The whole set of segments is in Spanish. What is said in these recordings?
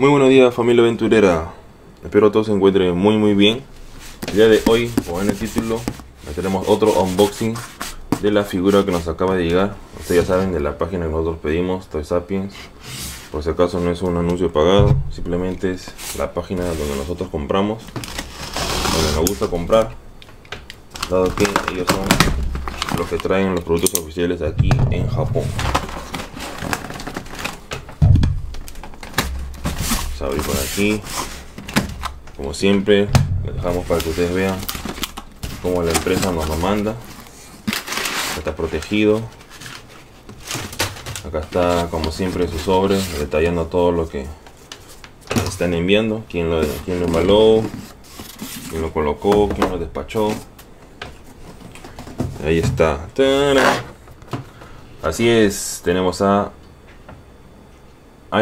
Muy buenos días familia aventurera, espero todos se encuentren muy muy bien. El día de hoy, como en el título, tenemos otro unboxing de la figura que nos acaba de llegar. Ustedes ya saben de la página que nosotros pedimos, Toy Sapiens. Por si acaso no es un anuncio pagado, simplemente es la página donde nosotros compramos, donde nos gusta comprar, dado que ellos son los que traen los productos oficiales aquí en Japón. Abrir por aquí, como siempre, lo dejamos para que ustedes vean cómo la empresa nos lo manda. Está protegido, Acá está como siempre su sobre, detallando todo lo que están enviando, quién lo, quién lo embaló, quién lo colocó, quién lo despachó. Ahí está. Así es, tenemos a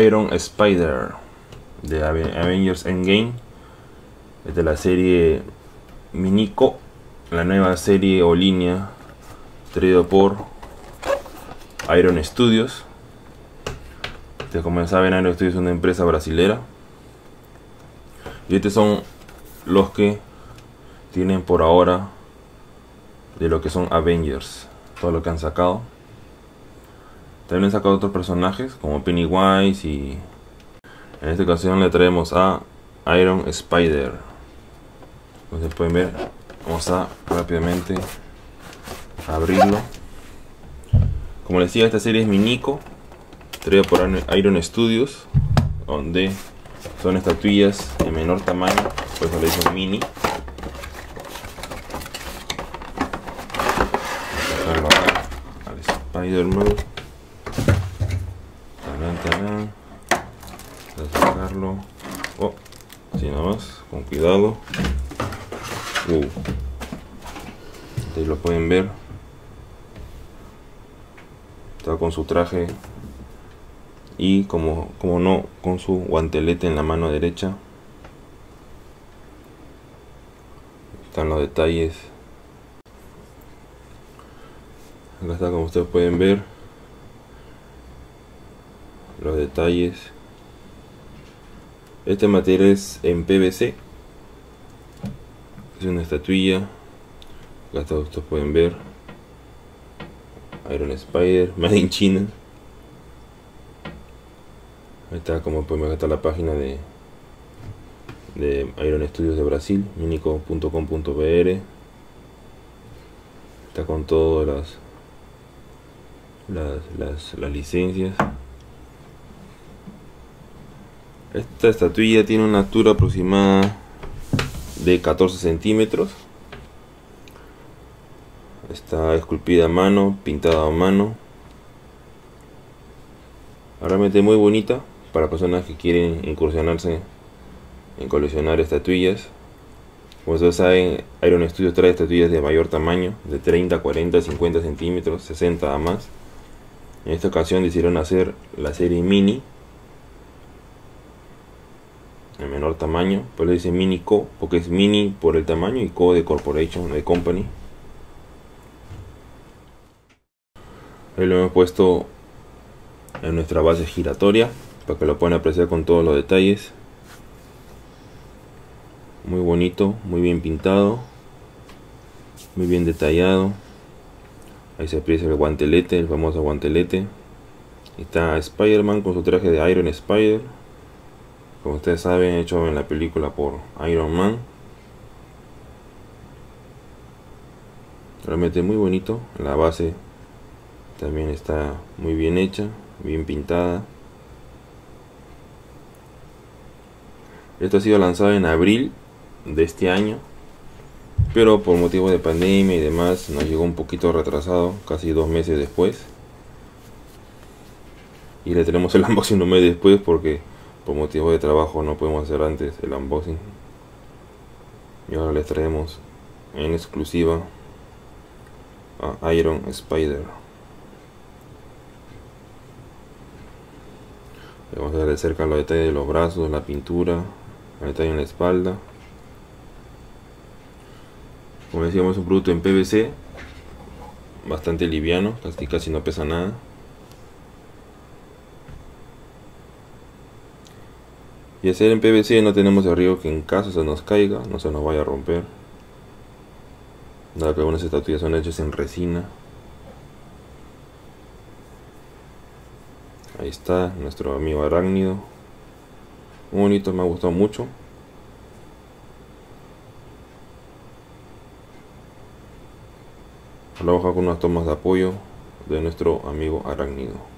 Iron Spider de Avengers Endgame. Es de la serie Minico, la nueva serie o línea traído por Iron Studios. Ustedes como saben, Iron Studios es una empresa brasilera. Y estos son los que tienen por ahora de lo que son Avengers. Todo lo que han sacado. También han sacado otros personajes como Pennywise y en esta ocasión le traemos a Iron Spider. Como se pueden ver, vamos a rápidamente abrirlo. Como les decía, esta serie es Minico, traída por Iron Studios, donde son estatuillas de menor tamaño, por eso le dicen mini. al Spider-Man. Tarán, Sacarlo. Oh, así nada más, con cuidado. Uh. Ahí lo pueden ver con su traje y como, como no con su guantelete en la mano derecha están los detalles acá está como ustedes pueden ver los detalles este material es en PVC es una estatuilla acá está, ustedes pueden ver Iron Spider, Made in China. Ahí está, como pueden ver, está la página de, de Iron Studios de Brasil, minico.com.br. Está con todas las, las, las licencias. Esta estatuilla tiene una altura aproximada de 14 centímetros. Está esculpida a mano, pintada a mano. Realmente muy bonita para personas que quieren incursionarse en coleccionar estatuillas. Como ustedes saben, Iron Studios trae estatuillas de mayor tamaño, de 30, 40, 50 centímetros, 60 a más. En esta ocasión decidieron hacer la serie mini, de menor tamaño, por eso dice mini co, porque es mini por el tamaño y co de corporation, de company. Ahí lo hemos puesto en nuestra base giratoria para que lo puedan apreciar con todos los detalles. Muy bonito, muy bien pintado, muy bien detallado. Ahí se aprecia el guantelete, el famoso guantelete. Está Spider-Man con su traje de Iron Spider. Como ustedes saben, hecho en la película por Iron Man. Realmente muy bonito. La base también está muy bien hecha, bien pintada. Esto ha sido lanzado en abril de este año, pero por motivo de pandemia y demás nos llegó un poquito retrasado, casi dos meses después. Y le tenemos el unboxing un mes después porque por motivo de trabajo no podemos hacer antes el unboxing. Y ahora les traemos en exclusiva a Iron Spider. Vamos a ver de cerca los detalles de los brazos, la pintura, el detalle en la espalda. Como decíamos, es un producto en PVC, bastante liviano, casi no pesa nada. Y hacer en PVC no tenemos el riesgo que en caso se nos caiga, no se nos vaya a romper. Dado que algunas estatuillas son hechas en resina. Ahí está nuestro amigo arácnido. Bonito, me ha gustado mucho. Lo bajo con unas tomas de apoyo de nuestro amigo arácnido.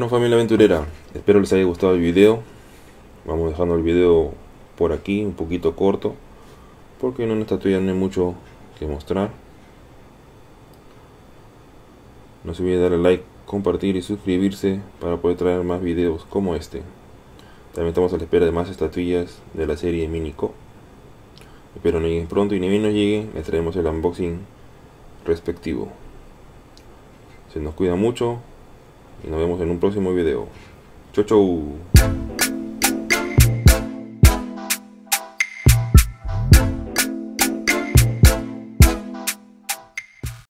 Bueno familia aventurera, espero les haya gustado el video. Vamos dejando el video por aquí, un poquito corto. Porque en una estatuilla no hay mucho que mostrar. No se olviden darle like, compartir y suscribirse para poder traer más videos como este. También estamos a la espera de más estatuillas de la serie Minico. Espero no lleguen pronto y ni bien nos lleguen, les traemos el unboxing respectivo. Se nos cuida mucho y nos vemos en un próximo video. Chau chau.